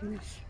Peace.